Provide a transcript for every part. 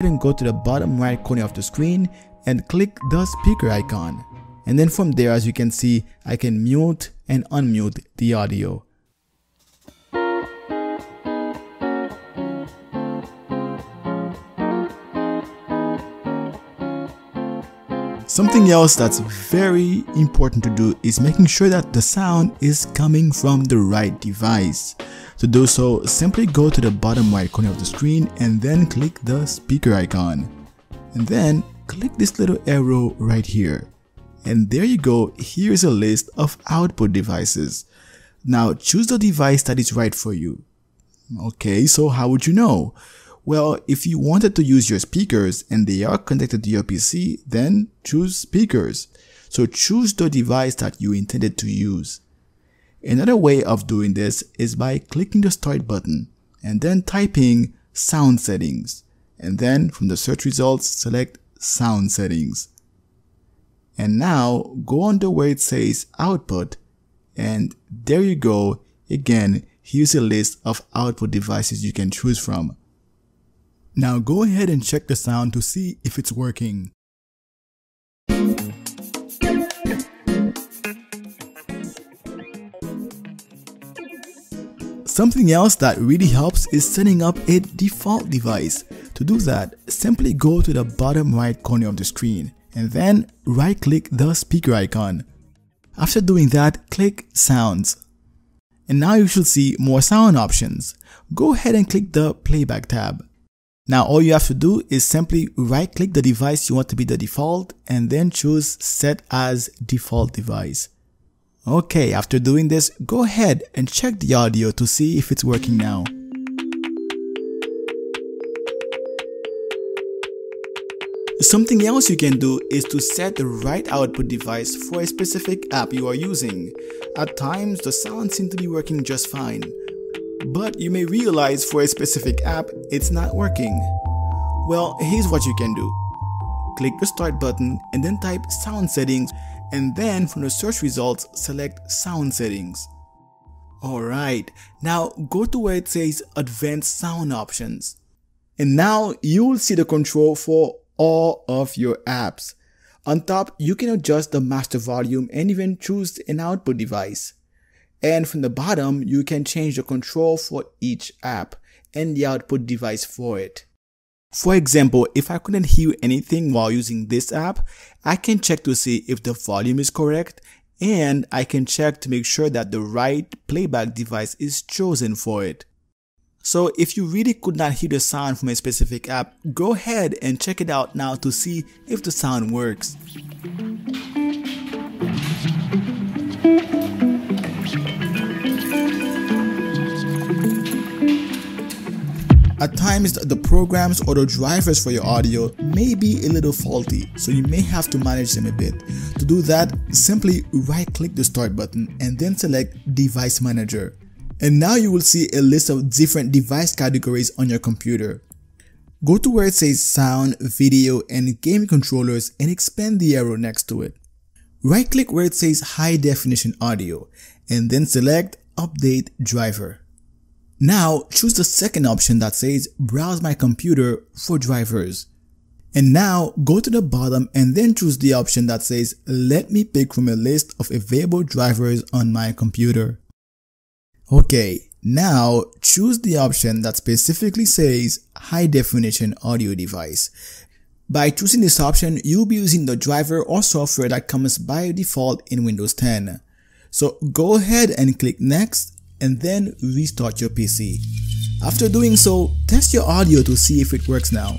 and go to the bottom right corner of the screen and click the speaker icon. And then from there, as you can see, I can mute and unmute the audio. Something else that's very important to do is making sure that the sound is coming from the right device. To do so, simply go to the bottom right corner of the screen and then click the speaker icon. And then click this little arrow right here. And there you go, here's a list of output devices. Now choose the device that is right for you. Okay, so how would you know? Well, if you wanted to use your speakers and they are connected to your PC, then choose speakers. So choose the device that you intended to use. Another way of doing this is by clicking the start button and then typing sound settings. And then from the search results, select sound settings. And now go under where it says output and there you go. Again, here's a list of output devices you can choose from. Now go ahead and check the sound to see if it's working. Something else that really helps is setting up a default device. To do that, simply go to the bottom right corner of the screen and then right click the speaker icon. After doing that, click sounds. And now you should see more sound options. Go ahead and click the playback tab. Now all you have to do is simply right click the device you want to be the default and then choose set as default device. Okay, after doing this, go ahead and check the audio to see if it's working now. Something else you can do is to set the right output device for a specific app you are using. At times, the sound seems to be working just fine, but you may realize for a specific app it's not working. Well, here's what you can do. Click the start button and then type sound settings and then from the search results select sound settings. Alright, now go to where it says advanced sound options. And now you will see the control for all of your apps. On top, you can adjust the master volume and even choose an output device. And from the bottom, you can change the control for each app and the output device for it. For example, if I couldn't hear anything while using this app, I can check to see if the volume is correct and I can check to make sure that the right playback device is chosen for it. So if you really could not hear the sound from a specific app, go ahead and check it out now to see if the sound works. At times, the programs or the drivers for your audio may be a little faulty, so you may have to manage them a bit. To do that, simply right click the start button and then select Device Manager. And now you will see a list of different device categories on your computer. Go to where it says Sound, Video, and Game Controllers and expand the arrow next to it. Right click where it says High Definition Audio and then select Update Driver. Now choose the second option that says browse my computer for drivers. And now go to the bottom and then choose the option that says let me pick from a list of available drivers on my computer. Okay, now choose the option that specifically says high definition audio device. By choosing this option, you'll be using the driver or software that comes by default in Windows 10. So go ahead and click next and then restart your PC. After doing so, test your audio to see if it works now.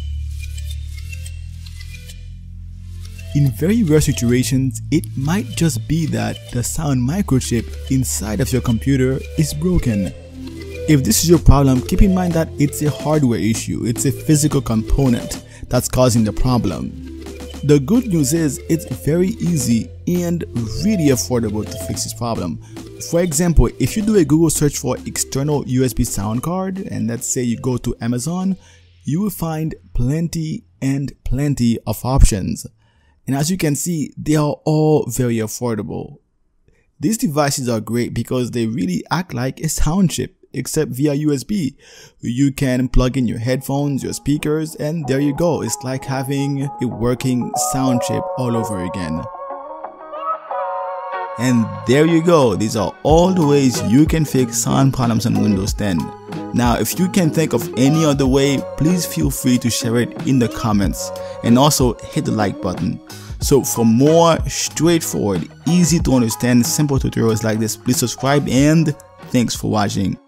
In very rare situations, it might just be that the sound microchip inside of your computer is broken. If this is your problem, keep in mind that it's a hardware issue, it's a physical component that's causing the problem. The good news is it's very easy and really affordable to fix this problem. For example, if you do a Google search for external USB sound card and let's say you go to Amazon, you will find plenty and plenty of options. And as you can see, they are all very affordable. These devices are great because they really act like a sound chip. Except via USB. You can plug in your headphones, your speakers, and there you go. It's like having a working sound chip all over again. And there you go. These are all the ways you can fix sound problems on Windows 10. Now, if you can think of any other way, please feel free to share it in the comments and also hit the like button. So for more straightforward, easy to understand, simple tutorials like this, please subscribe and thanks for watching.